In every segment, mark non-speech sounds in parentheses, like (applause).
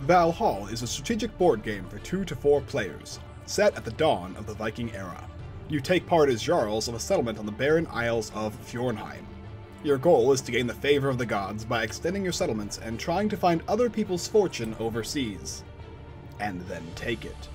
Valhal is a strategic board game for two to four players, set at the dawn of the Viking era. You take part as Jarls of a settlement on the barren isles of Fjornheim. Your goal is to gain the favor of the gods by extending your settlements and trying to find other people's fortune overseas. And then take it.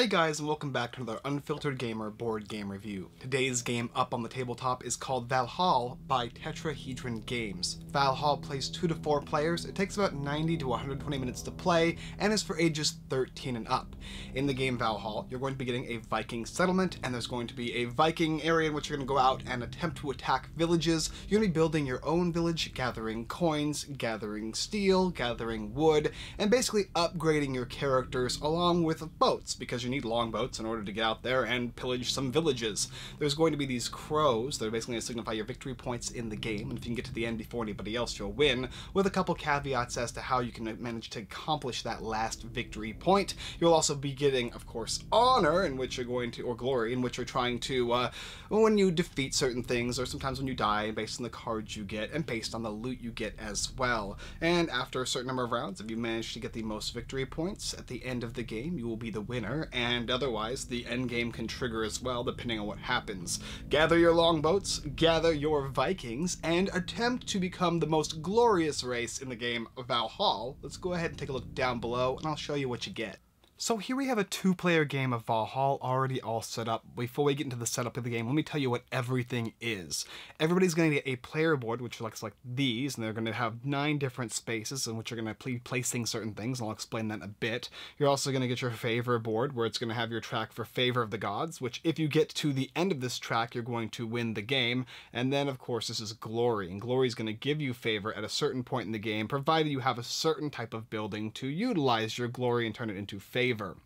Hey guys, and welcome back to another Unfiltered Gamer board game review. Today's game up on the tabletop is called Valhal by Tetrahedron Games. Valhal plays 2 to 4 players, it takes about 90 to 120 minutes to play, and is for ages 13 and up. In the game Valhal, you're going to be getting a Viking settlement, and there's going to be a Viking area in which you're going to go out and attempt to attack villages. You're going to be building your own village, gathering coins, gathering steel, gathering wood, and basically upgrading your characters along with boats, because you you need longboats in order to get out there and pillage some villages. There's going to be these crows that are basically going to signify your victory points in the game, and if you can get to the end before anybody else, you'll win, with a couple caveats as to how you can manage to accomplish that last victory point. You'll also be getting, of course, honor, in which you're going to, or glory, in which you're trying to, uh, when you defeat certain things, or sometimes when you die, based on the cards you get, and based on the loot you get as well. And after a certain number of rounds, if you manage to get the most victory points at the end of the game, you will be the winner, and otherwise the endgame can trigger as well depending on what happens. Gather your longboats, gather your Vikings, and attempt to become the most glorious race in the game Valhal. Let's go ahead and take a look down below and I'll show you what you get. So here we have a two-player game of Valhal already all set up. Before we get into the setup of the game, let me tell you what everything is. Everybody's going to get a player board, which looks like these, and they're going to have nine different spaces in which you're going to be placing certain things, and I'll explain that in a bit. You're also going to get your favor board, where it's going to have your track for Favor of the Gods, which if you get to the end of this track, you're going to win the game. And then, of course, this is Glory, and Glory is going to give you favor at a certain point in the game, provided you have a certain type of building to utilize your Glory and turn it into favor favor.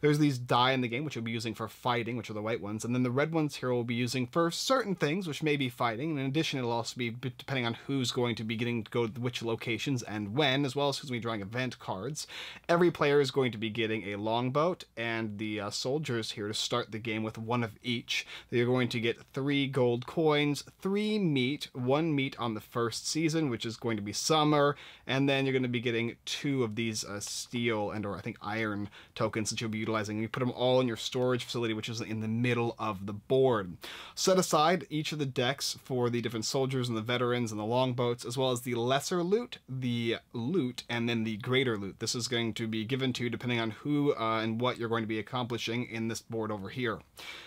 There's these die in the game, which you'll be using for fighting, which are the white ones, and then the red ones here will be using for certain things, which may be fighting, and in addition it'll also be depending on who's going to be getting to go to which locations and when, as well as who's going to be drawing event cards. Every player is going to be getting a longboat, and the uh, soldiers here to start the game with one of each. They're going to get three gold coins, three meat, one meat on the first season, which is going to be summer, and then you're going to be getting two of these uh, steel and or I think iron tokens that you'll be utilizing. You put them all in your storage facility, which is in the middle of the board. Set aside each of the decks for the different soldiers and the veterans and the longboats, as well as the lesser loot, the loot, and then the greater loot. This is going to be given to you depending on who uh, and what you're going to be accomplishing in this board over here.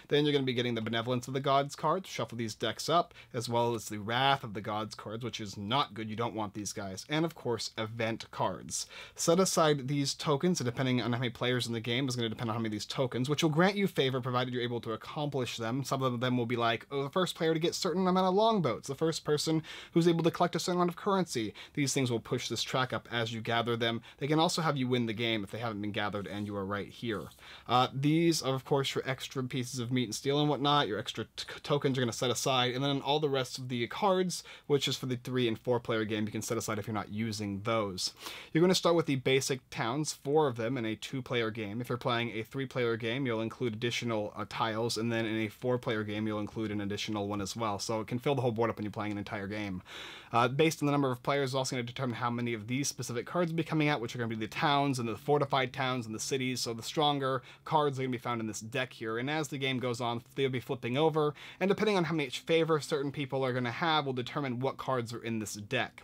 Then you're going to be getting the Benevolence of the Gods cards. Shuffle these decks up, as well as the Wrath of the Gods cards, which is not good. You don't want these guys. And of course, event cards. Set aside these tokens, depending on how many players in the game is going to depend on how many of these tokens, which will grant you favor provided you're able to accomplish them. Some of them will be like, oh, the first player to get certain amount of longboats, the first person who's able to collect a certain amount of currency. These things will push this track up as you gather them. They can also have you win the game if they haven't been gathered and you are right here. Uh, these are, of course, for extra pieces of meat and steel and whatnot. Your extra tokens are going to set aside. And then all the rest of the cards, which is for the three and four player game, you can set aside if you're not using those. You're going to start with the basic towns, four of them in a two player game. If you're playing a three player game, you'll include additional uh, tiles. And then in a four player game, you'll include an additional one as well. So it can fill the whole board up when you're playing an entire game. Uh, based on the number of players, is also going to determine how many of these specific cards will be coming out, which are going to be the towns and the fortified towns and the cities. So the stronger cards are going to be found in this deck here. And as the game goes on, they'll be flipping over. And depending on how much favor certain people are going to have, will determine what cards are in this deck.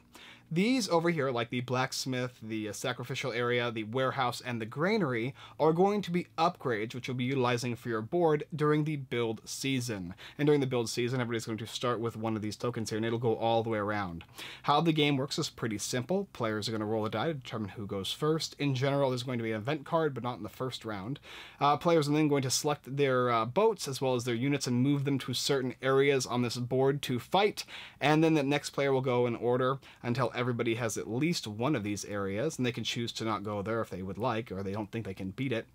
These over here, like the blacksmith, the uh, sacrificial area, the warehouse, and the granary, are going to be upgrades which you'll be utilizing for your board during the build season. And during the build season, everybody's going to start with one of these tokens here, and it'll go all the way around. How the game works is pretty simple. Players are going to roll a die to determine who goes first. In general, there's going to be an event card, but not in the first round. Uh, players are then going to select their uh, boats as well as their units and move them to certain areas on this board to fight, and then the next player will go in order until everybody has at least one of these areas, and they can choose to not go there if they would like, or they don't think they can beat it.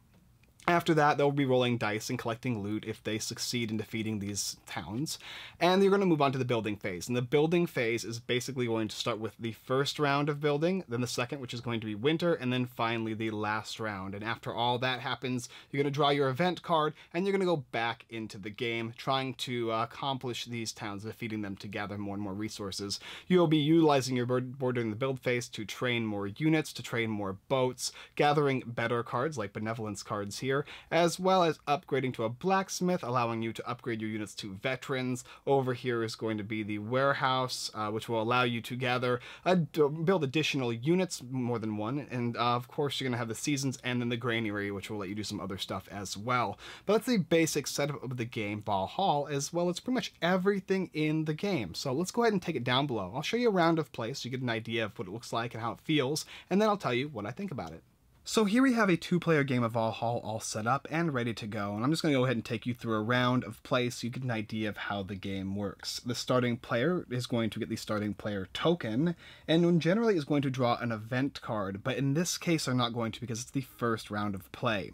After that, they'll be rolling dice and collecting loot if they succeed in defeating these towns. And you're going to move on to the building phase. And the building phase is basically going to start with the first round of building, then the second, which is going to be winter, and then finally the last round. And after all that happens, you're going to draw your event card, and you're going to go back into the game, trying to accomplish these towns, defeating them to gather more and more resources. You'll be utilizing your board during the build phase to train more units, to train more boats, gathering better cards like benevolence cards here here, as well as upgrading to a blacksmith, allowing you to upgrade your units to veterans. Over here is going to be the warehouse, uh, which will allow you to gather, uh, build additional units, more than one, and uh, of course you're going to have the seasons and then the granary, which will let you do some other stuff as well. But that's the basic setup of the game Valhal, as well as pretty much everything in the game. So let's go ahead and take it down below. I'll show you a round of play so you get an idea of what it looks like and how it feels, and then I'll tell you what I think about it. So here we have a two-player game of Valhalla all set up and ready to go, and I'm just going to go ahead and take you through a round of play so you get an idea of how the game works. The starting player is going to get the starting player token, and generally is going to draw an event card, but in this case they're not going to because it's the first round of play.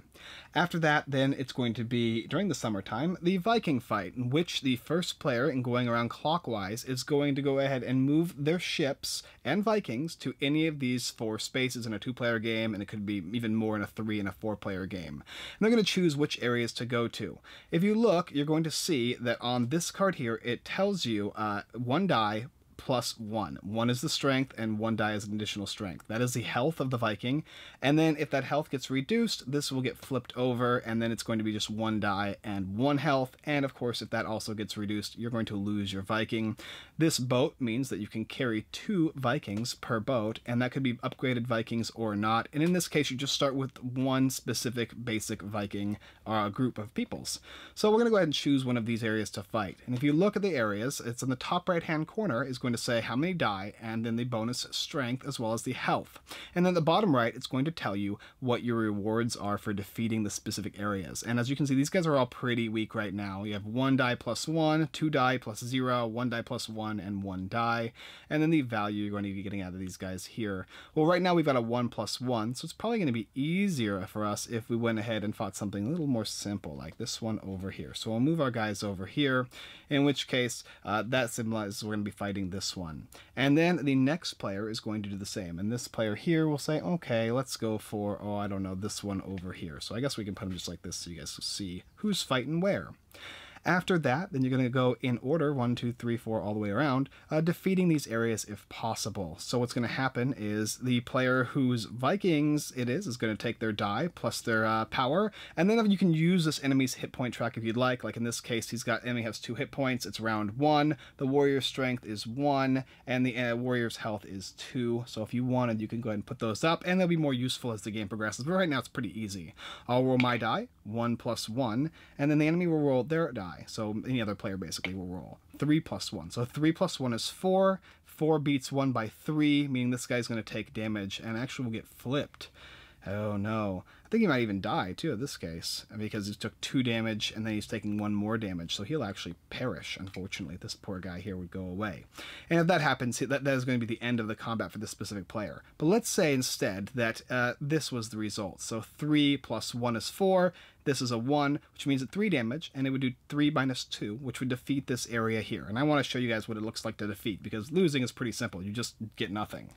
After that, then it's going to be, during the summertime, the Viking fight, in which the first player, in going around clockwise, is going to go ahead and move their ships and Vikings to any of these four spaces in a two-player game, and it could be even more in a three and a four-player game. And they're going to choose which areas to go to. If you look, you're going to see that on this card here, it tells you uh, one die plus one. One is the strength, and one die is an additional strength. That is the health of the Viking. And then if that health gets reduced, this will get flipped over, and then it's going to be just one die and one health. And of course, if that also gets reduced, you're going to lose your Viking. This boat means that you can carry two Vikings per boat, and that could be upgraded Vikings or not. And in this case, you just start with one specific basic Viking or a group of peoples. So we're going to go ahead and choose one of these areas to fight. And if you look at the areas, it's in the top right-hand corner is going to say how many die, and then the bonus strength as well as the health. And then the bottom right, it's going to tell you what your rewards are for defeating the specific areas. And as you can see, these guys are all pretty weak right now. You have one die plus one, two die plus zero, one die plus one, and one die. And then the value you're going to be getting out of these guys here. Well, right now we've got a one plus one, so it's probably going to be easier for us if we went ahead and fought something a little more simple, like this one over here. So we'll move our guys over here, in which case uh, that symbolizes we're going to be fighting this one. And then the next player is going to do the same. And this player here will say, okay, let's go for, oh, I don't know, this one over here. So I guess we can put them just like this so you guys see who's fighting where. After that, then you're going to go in order, one, two, three, four, all the way around, uh, defeating these areas if possible. So what's going to happen is the player whose Vikings it is, is going to take their die plus their uh, power, and then you can use this enemy's hit point track if you'd like. Like in this case, he's got enemy has two hit points. It's round one. The warrior's strength is one, and the uh, warrior's health is two. So if you wanted, you can go ahead and put those up, and they'll be more useful as the game progresses. But right now, it's pretty easy. I'll roll my die, one plus one, and then the enemy will roll their die die. So any other player basically will roll. 3 plus 1. So 3 plus 1 is 4. 4 beats 1 by 3, meaning this guy's going to take damage and actually will get flipped. Oh no think he might even die too in this case because he took two damage and then he's taking one more damage. So he'll actually perish. Unfortunately, this poor guy here would go away. And if that happens, that, that is going to be the end of the combat for this specific player. But let's say instead that uh, this was the result. So 3 plus 1 is 4. This is a 1, which means it's 3 damage, and it would do 3 minus 2, which would defeat this area here. And I want to show you guys what it looks like to defeat, because losing is pretty simple. You just get nothing.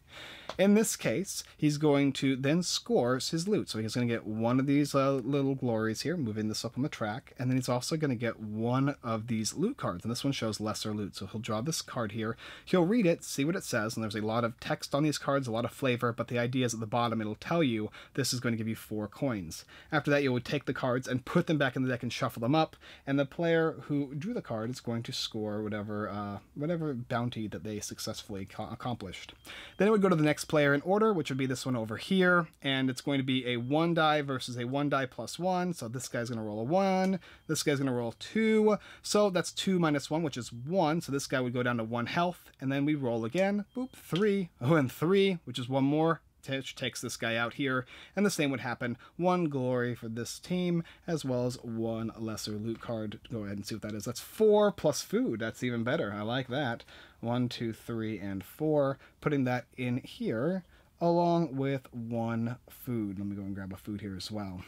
In this case, he's going to then score his loot. So he's going to get one of these uh, little glories here, moving this up on the track, and then he's also going to get one of these loot cards, and this one shows lesser loot. So he'll draw this card here, he'll read it, see what it says, and there's a lot of text on these cards, a lot of flavor, but the idea is at the bottom it'll tell you this is going to give you four coins. After that, you would take the cards and put them back in the deck and shuffle them up, and the player who drew the card is going to score whatever uh, whatever bounty that they successfully accomplished. Then it would go to the next player in order, which would be this one over here, and it's going to be a one die versus a one die plus one. So this guy's going to roll a one. This guy's going to roll two. So that's two minus one, which is one. So this guy would go down to one health. And then we roll again. Boop, three. Oh, and three, which is one more takes this guy out here, and the same would happen. One glory for this team, as well as one lesser loot card. Go ahead and see what that is. That's four plus food. That's even better. I like that. One, two, three, and four. Putting that in here along with one food. Let me go and grab a food here as well.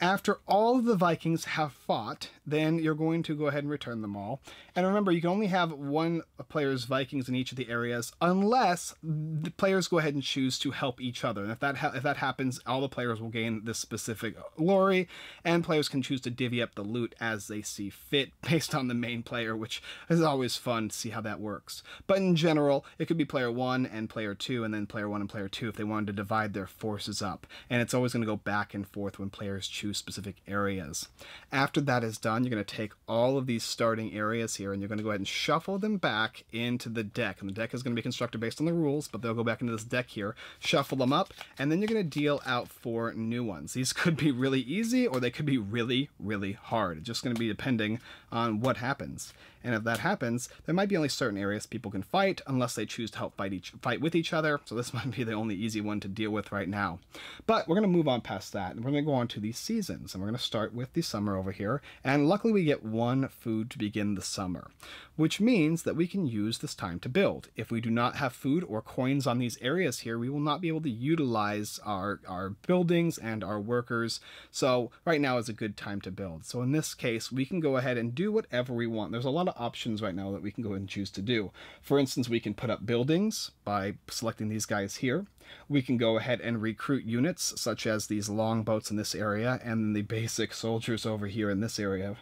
After all of the Vikings have fought, then you're going to go ahead and return them all. And remember, you can only have one player's Vikings in each of the areas unless the players go ahead and choose to help each other. And if that ha- if that happens, all the players will gain this specific glory, and players can choose to divvy up the loot as they see fit (laughs) based on the main player, which is always fun to see how that works. But in general, it could be player one and player two, and then player one and player two if they wanted to divide their forces up. And it's always going to go back and forth when players choose specific areas. After that is done, you're going to take all of these starting areas here and you're going to go ahead and shuffle them back into the deck. And the deck is going to be constructed based on the rules, but they'll go back into this deck here, shuffle them up, and then you're going to deal out four new ones. These (laughs) could be really easy or they could be really, really hard. It's just going to be depending on what happens. And if that happens, there might be only certain areas people can fight unless they choose to help fight each fight with each other. So this (laughs) might be the only easy one to deal with right now. But we're going to move on past that and we're going to go on to these seasons. And we're going to start with the summer over here. And luckily we get one food to begin the summer, which means that we can use this time to build. If we do not have food or coins on these areas here, we will not be able to utilize our, our buildings and our workers. So right now is a good time to build. So in this case, we can go ahead and do whatever we want. There's a lot of options right now that we can go and choose to do. For instance, we can put up buildings by selecting these guys here. We can go ahead and recruit units such as these longboats in this area and the basic soldiers over here in this area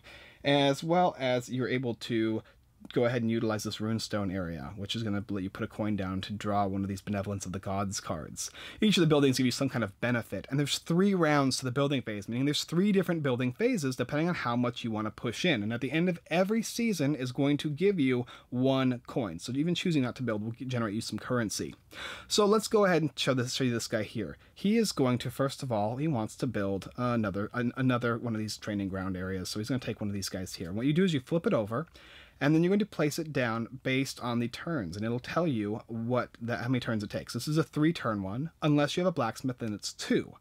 as well as you're able to go ahead and utilize this runestone area, which is going to let you put a coin down to draw one of these Benevolence of the Gods cards. Each of the buildings give you some kind of benefit, and there's three rounds to the building phase, meaning there's three different building phases depending on how much you want to push in. And at the end of every season is going to give you one coin. So even choosing not to build will generate you some currency. So let's go ahead and show this show you this guy here. He is going to first of all, he wants to build another an, another one of these training ground areas. So he's going to take one of these guys here. And what you do is you flip it over and then you're going to place it down based on the turns and it'll tell you what how many turns it takes. This is a three turn one unless you have a blacksmith then it's two.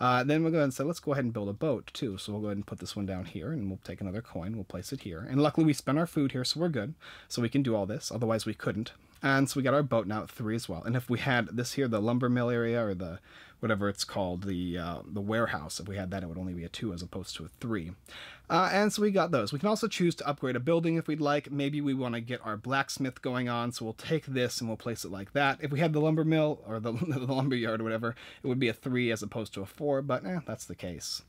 Uh, then we'll go ahead and say let's go ahead and build a boat too. So we'll go ahead and put this one down here and we'll take another coin we'll place it here. And luckily we spent our food here so we're good. So we can do all this otherwise we couldn't. And so we got our boat now at three as well. And if we had this here the lumber mill area or the whatever it's called, the uh, the warehouse. If we had that, it would only be a two as opposed to a three. Uh, and so we got those. We can also choose to upgrade a building if we'd like. Maybe we want to get our blacksmith going on, so we'll take this and we'll place it like that. If we had the lumber mill or the, (laughs) the lumber yard or whatever, it would be a three as opposed to a four, but eh, that's the case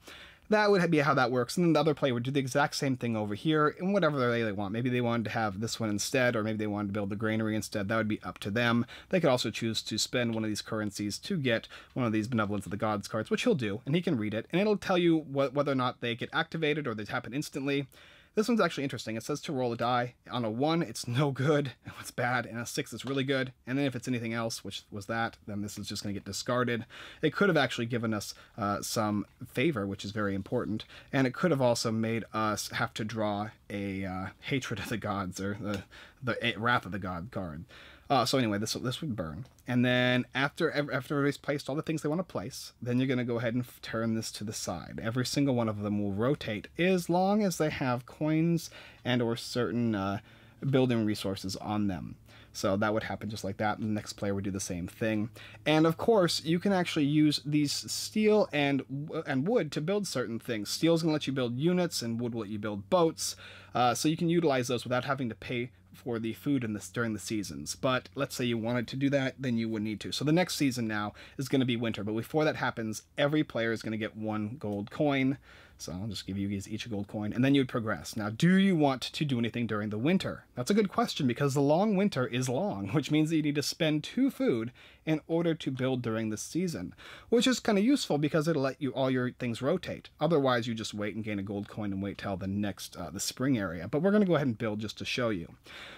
that would be how that works. And then the other player would do the exact same thing over here in whatever way they want. Maybe they wanted to have this one instead, or maybe they wanted to build the granary instead. That would be up to them. They could also choose to spend one of these currencies to get one of these Benevolence of the Gods cards, which he'll do, and he can read it, and it'll tell you whether or not they get activated or they happen instantly. This one's actually interesting. It says to roll a die. On a 1, it's no good, (laughs) it's bad, and a 6 is really good. And then if it's anything else, which was that, then this is just going to get discarded. It could have actually given us uh, some favor, which is very important, and it could have also made us have to draw a uh, Hatred of the Gods, or the, the Wrath of the God card. Uh, so anyway, this this would burn, and then after after everybody's placed all the things they want to place, then you're going to go ahead and turn this to the side. Every single one of them will rotate as long as they have coins and or certain uh, building resources on them. So that would happen just like that. And the next player would do the same thing. And of course, you can actually use these steel and and wood to build certain things. Steel is going to let you build units, and wood will let you build boats. Uh, so you can utilize those without having to pay for the food in this during the seasons. But let's say you wanted to do that, then you would need to. So the next season now is going to be winter. But before that happens, every player is going to get one gold coin. So I'll just give you guys each a gold coin, and then you'd progress. Now, do you want to do anything during the winter? That's a good question because the long winter is long, (laughs) which means that you need to spend two food in order to build during the season, which is kind of useful because it'll let you all your things rotate. Otherwise, you just wait and gain a gold coin and wait till the next uh, the spring area. But we're going to go ahead and build just to show you.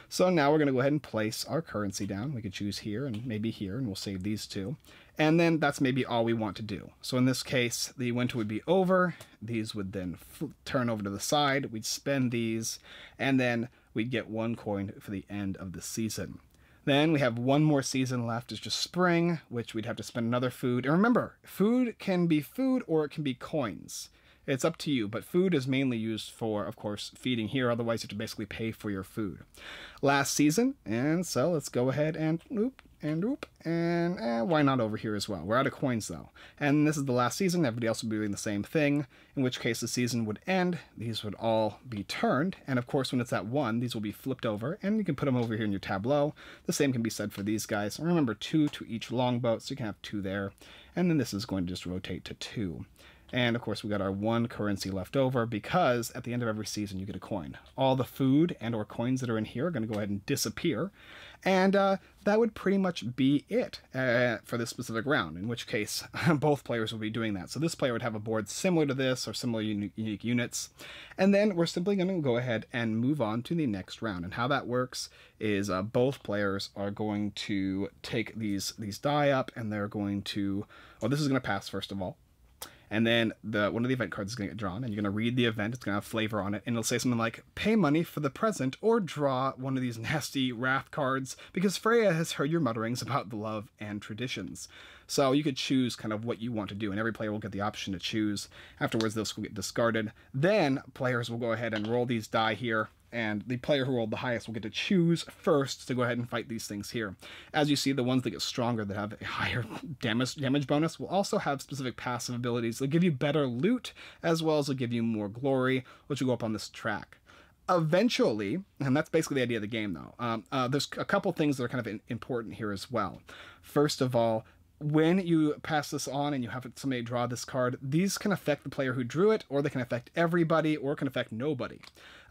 So now we're going to go ahead and place our currency down. We could choose here and maybe here, and we'll save these two. And then that's maybe all we want to do. So in this case, the winter would be over. These would then turn over to the side. We'd spend these, and then we'd get one coin for the end of the season. Then we have one more season left, is just spring, which we'd have to spend another food. And remember, food can be food or it can be coins. It's up to you, but food is mainly used for, of course, feeding here. Otherwise, you have to basically pay for your food. Last season, and so let's go ahead and oop, and oop, and eh, why not over here as well? We're out of coins though. And this is the last season, everybody else will be doing the same thing, in which case the season would end, these would all be turned, and of course when it's at one, these will be flipped over, and you can put them over here in your tableau. The same can be said for these guys. And remember, two to each longboat, so you can have two there, and then this is going to just rotate to two. And of course, we got our one currency left over because at the end of every season, you get a coin. All the food and or coins that are in here are going to go ahead and disappear. And uh, that would pretty much be it uh, for this specific round, in which case (laughs) both players will be doing that. So this player would have a board similar to this or similar unique, unique units. And then we're simply going to go ahead and move on to the next round. And how that works is uh, both players are going to take these, these die up and they're going to, well, this is going to pass first of all and then the one of the event cards is going to get drawn, and you're going to read the event. It's going to have flavor on it, and it'll say something like "Pay money for the present," or draw one of these (laughs) nasty wrath cards because Freya has heard your mutterings about the love and traditions. So you could choose kind of what you want to do, and every player will get the option to choose. Afterwards, this will get discarded. Then players will go ahead and roll these die here and the player who rolled the highest will get to choose first to go ahead and fight these things here. As you see, the ones that get stronger that have a higher (laughs) damage damage bonus will also have specific passive abilities. They'll give you better loot, as well as they'll give you more glory, which will go up on this track. Eventually, and that's basically the idea of the game, though. Um, uh, there's a couple things that are kind of important here as well. First of all, when you pass this on and you have somebody draw this card, these can affect the player who drew it, or they can affect everybody, or can affect nobody.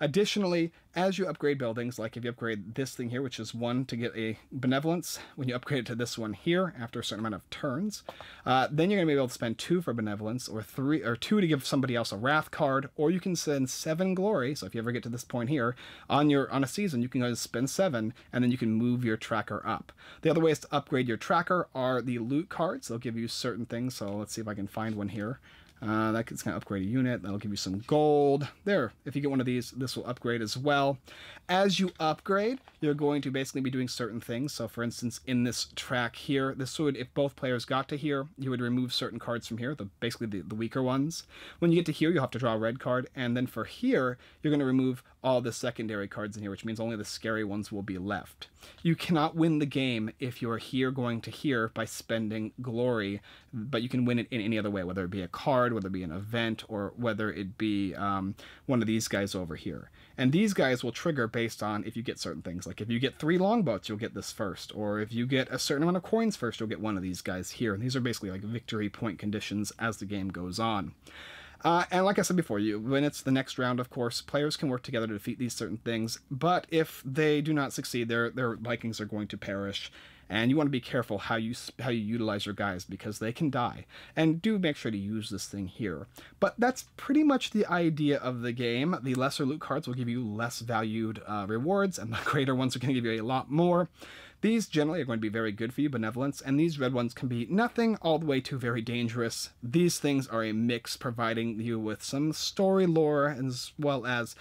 Additionally, as you upgrade buildings, like if you upgrade this thing here, which is one to get a benevolence, when you upgrade it to this one here after a certain amount of turns, uh, then you're going to be able to spend two for benevolence, or three, or two to give somebody else a wrath card, or you can send seven glory. So if you ever get to this point here on your on a season, you can go and spend seven, and then you can move your tracker up. The other ways to upgrade your tracker are the loot cards. They'll give you certain things. So let's see if I can find one here. Uh, that's going to upgrade a unit. That'll give you some gold. There, if you get one of these, this will upgrade as well. As you upgrade, you're going to basically be doing certain things. So for instance, in this track here, this would, if both players got to here, you would remove certain cards from here, the basically the, the weaker ones. When you get to here, you'll have to draw a red card. And then for here, you're going to remove all the secondary cards in here, which means only the scary ones will be left. You cannot win the game if you're here going to here by spending glory, but you can win it in any other way, whether it be a card, whether it be an event, or whether it be um, one of these guys over here. And these guys will trigger based on if you get certain things. Like if you get three longboats, you'll get this first. Or if you get a certain amount of coins first, you'll get one of these guys here. And these are basically like victory point conditions as the game goes on. Uh, and like I said before, you when it's the next round, of course, players can work together to defeat these certain things. But if they do not succeed, their their Vikings are going to perish. And you want to be careful how you how you utilize your guys because they can die. And do make sure to use this thing here. But that's pretty much the idea of the game. The lesser loot cards will give you less valued uh, rewards, and the (laughs) greater ones are going to give you a lot more. These generally are going to be very good for you, benevolence, and these red ones can be nothing all the way to very dangerous. These things are a mix, providing you with some story lore as well as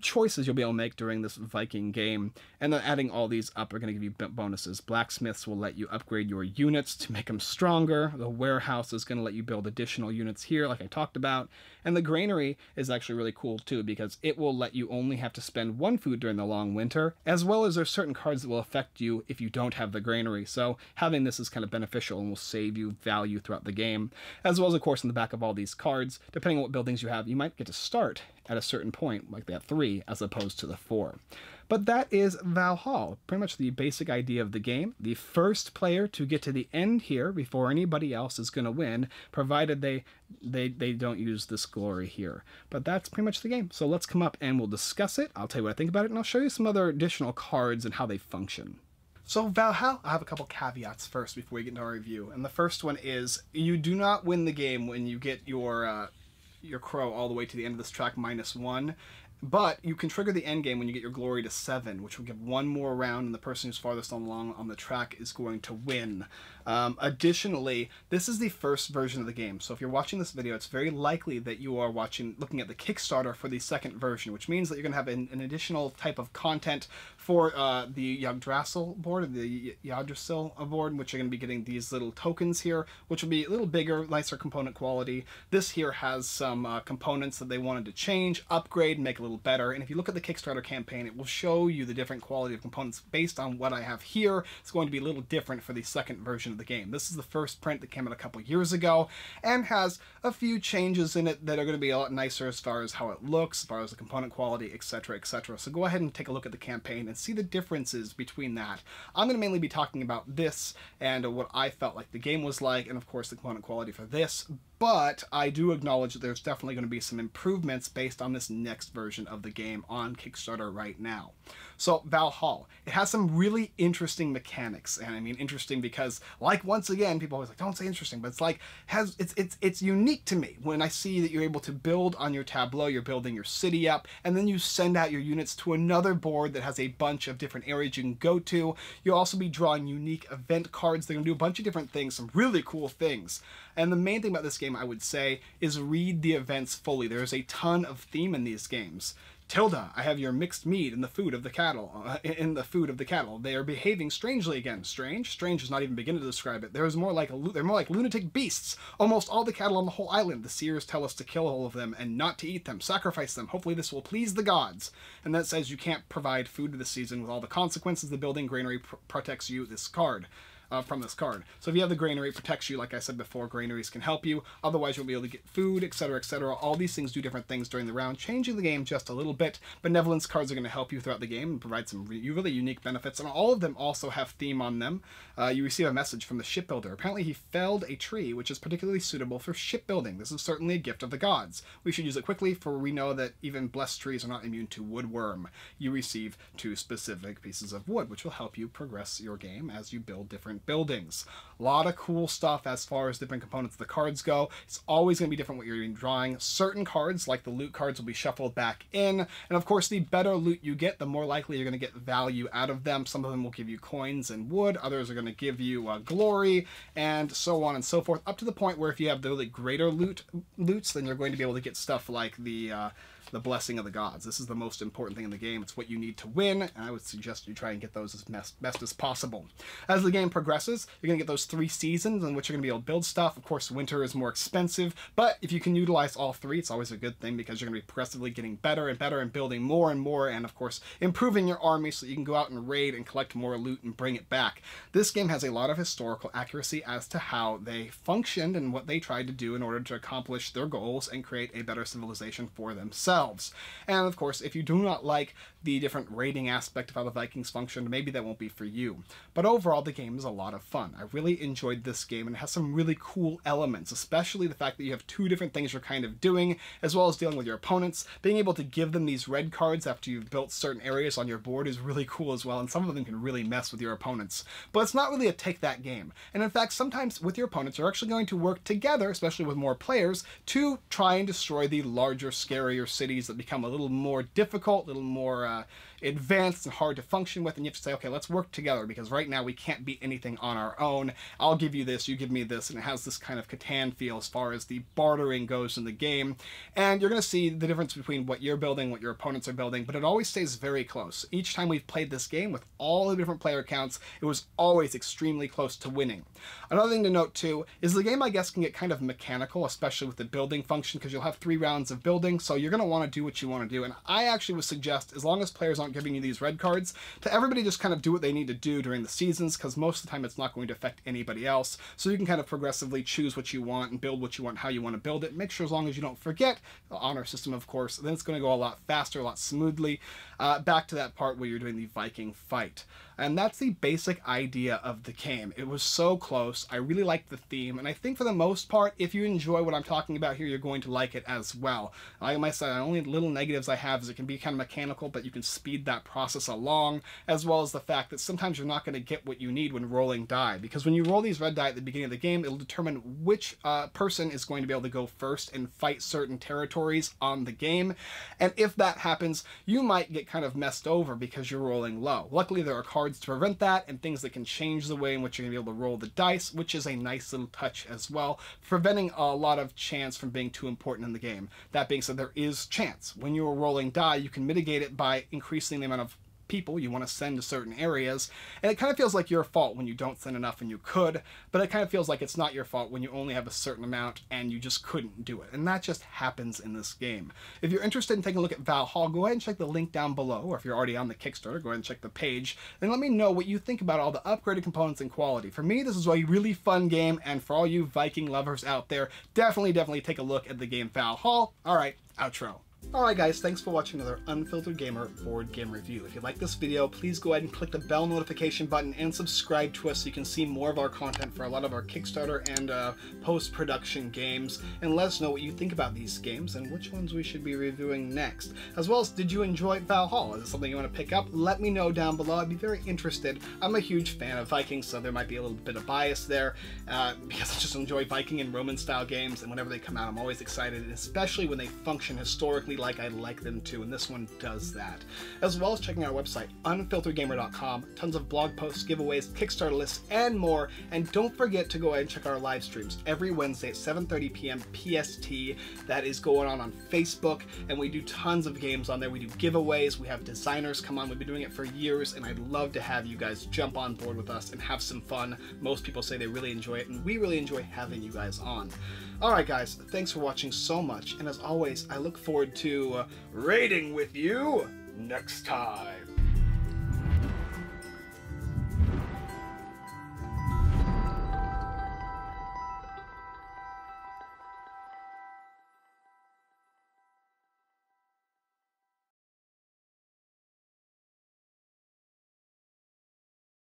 choices you'll be able to make during this Viking game. And then adding all these up are going to give you bonuses. Blacksmiths will let you upgrade your units to make them stronger. The warehouse is going to let you build additional units here, like I talked about. And the granary is actually really cool too, because it will let you only have to spend one food during the long winter, as well as there's certain cards that will affect you if you don't have the granary. So having this is kind of beneficial and will save you value throughout the game. As well as, of course, in the back of all these cards, depending on what buildings you have, you might get to start at a certain point, like that three, as opposed to the four. But that is Valhalla, pretty much the basic idea of the game. The first player to get to the end here before anybody else is going to win, provided they, they, they don't use this glory here. But that's pretty much the game. So let's come up and we'll discuss it. I'll tell you what I think about it, and I'll show you some other additional cards and how they function. So Valhalla, I have a couple caveats first before we get into our review. And the first one is you do not win the game when you get your uh, your crow all the way to the end of this track minus one. But you can trigger the end game when you get your glory to seven, which will give one more round, and the person who's farthest along on the track is going to win. Um, additionally, this is the first version of the game, so if you're watching this video, it's very likely that you are watching, looking at the Kickstarter for the second version, which means that you're going to have an, an additional type of content for uh, the Yggdrasil board, the Yggdrasil board, which you're going to be getting these little tokens here, which will be a little bigger, nicer component quality. This here has some uh, components that they wanted to change, upgrade, make a little better. And if you look at the Kickstarter campaign, it will show you the different quality of components based on what I have here. It's going to be a little different for the second version of the game. This is the first print that came out a couple years ago and has a few changes in it that are going to be a lot nicer as far as how it looks, as far as the component quality, etc., etc. So go ahead and take a look at the campaign and see the differences between that. I'm going to mainly be talking about this and what I felt like the game was like, and of course the component quality for this, but I do acknowledge that there's definitely going to be some improvements based on this next version of the game on Kickstarter right now. So Valhalla, it has some really interesting mechanics, and I mean interesting because, like once again, people always like don't say interesting, but it's like has it's it's it's unique to me when I see that you're able to build on your tableau, you're building your city up, and then you send out your units to another board that has a bunch of different areas you can go to. You'll also be drawing unique event cards. They're gonna do a bunch of different things, some really cool things. And the main thing about this game, I would say, is read the events fully. There's a ton of theme in these games. Tilda, I have your mixed meat in the food of the cattle. Uh, in the food of the cattle, they are behaving strangely again. Strange, strange does not even begin to describe it. There's more like a, they're more like lunatic beasts. Almost all the cattle on the whole island. The seers tell us to kill all of them and not to eat them, sacrifice them. Hopefully, this will please the gods. And that says you can't provide food to the season with all the consequences. The building granary pr protects you. This card uh, from this card. So if you have the granary, it protects you. Like I said before, granaries can help you. Otherwise, you'll be able to get food, etc., etc. All these things do different things during the round, changing the game just a little bit. Benevolence cards are going to help you throughout the game and provide some really unique benefits, and all of them also have theme on them. Uh, you receive a message from the shipbuilder. Apparently, he felled a tree, which is particularly suitable for shipbuilding. This is certainly a gift of the gods. We should use it quickly, for we know that even blessed trees are not immune to woodworm. You receive two specific pieces of wood, which will help you progress your game as you build different different buildings. A lot of cool stuff as far as different components of the cards go. It's always going to be different what you're drawing. Certain cards, like the loot cards, will be shuffled back in. And of course, the better loot you get, the more likely you're going to get value out of them. Some of them will give you coins and wood. Others are going to give you uh, glory and so on and so forth. Up to the point where if you have the really greater loot loots, then you're going to be able to get stuff like the... Uh, the blessing of the gods. This is the most important thing in the game. It's what you need to win, and I would suggest you try and get those as best, best as possible. As the game progresses, you're going to get those three seasons in which you're going to be able to build stuff. Of course, winter is more expensive, but if you can utilize all three, it's always a good thing because you're going to be progressively getting better and better and building more and more, and of course, improving your army so you can go out and raid and collect more loot and bring it back. This game has a lot of historical accuracy as to how they functioned and what they tried to do in order to accomplish their goals and create a better civilization for themselves themselves. And of course, if you do not like the different rating aspect of how the Vikings function, maybe that won't be for you. But overall, the game is a lot of fun. I really enjoyed this game and it has some really cool elements, especially the fact that you have two different things you're kind of doing, as well as dealing with your opponents. Being able to give them these red cards after you've built certain areas on your board is really cool as well, and some of them can really mess with your opponents. But it's not really a take that game. And in fact, sometimes with your opponents, you're actually going to work together, especially with more players, to try and destroy the larger, scarier cities that become a little more difficult, a little more uh, advanced and hard to function with, and you have to say, okay, let's work together because right now we can't beat anything on our own. I'll give you this, you give me this, and it has this kind of Catan feel as far as the bartering goes in the game. And you're going to see the difference between what you're building, what your opponents are building, but it always stays very close. Each time we've played this game with all the different player counts, it was always extremely close to winning. Another thing to note too is the game, I guess, can get kind of mechanical, especially with the building function, because you'll have three rounds of building, so you're going to want to do what you want to do. And I actually would suggest, as long as players aren't giving you these red cards, to everybody just kind of do what they need to do during the seasons, because most of the time it's not going to affect anybody else. So you can kind of progressively choose what you want and build what you want, how you want to build it. Make sure as long as you don't forget the honor system, of course, then it's going to go a lot faster, a lot smoothly. Uh, back to that part where you're doing the Viking fight. And that's the basic idea of the game. It was so close. I really liked the theme, and I think for the most part, if you enjoy what I'm talking about here, you're going to like it as well. Like I said, the only little negatives I have is it can be kind of mechanical, but you can speed that process along, as well as the fact that sometimes you're not going to get what you need when rolling die, because when you roll these red die at the beginning of the game, it'll determine which uh, person is going to be able to go first and fight certain territories on the game, and if that happens, you might get kind of messed over because you're rolling low. Luckily, there are cards cards to prevent that, and things that can change the way in which you're going to be able to roll the dice, which is a nice little touch as well, preventing a lot of chance from being too important in the game. That being said, there is chance. When you're rolling die, you can mitigate it by increasing the amount of people you want to send to certain areas, and it kind of feels like your fault when you don't send enough and you could, but it kind of feels like it's not your fault when you only have a certain amount and you just couldn't do it. And that just happens in this game. If you're interested in taking a look at Valhalla, go ahead and check the link down below, or if you're already on the Kickstarter, go ahead and check the page, and let me know what you think about all the upgraded components and quality. For me, this is a really fun game, and for all you Viking lovers out there, definitely, definitely take a look at the game Valhalla. Alright, outro. Alright guys, thanks for watching another Unfiltered Gamer board game review. If you like this video, please go ahead and click the bell notification button and subscribe to us so you can see more of our content for a lot of our Kickstarter and uh, post-production games, and let us know what you think about these games and which ones we should be reviewing next. As well as, did you enjoy Valhalla? Is it something you want to pick up? Let me know down below. I'd be very interested. I'm a huge fan of Vikings, so there might be a little bit of bias there, uh, (laughs) because I just enjoy Viking and Roman-style games, and whenever they come out, I'm always excited, especially when they function historically like I like them to, and this one does that. As well as checking our website, unfilteredgamer.com, tons of blog posts, giveaways, Kickstarter lists, and more. And don't forget to go ahead and check our live streams every Wednesday at 7.30 p.m. PST. That is going on on Facebook, and we do tons of games on there. We do giveaways, we have designers come on. We've been doing it for years, and I'd love to have you guys jump on board with us and have some fun. Most people say they really enjoy it, and we really enjoy having you guys on. Alright guys, thanks for watching so much, and as always, I look forward to uh, raiding with you next time.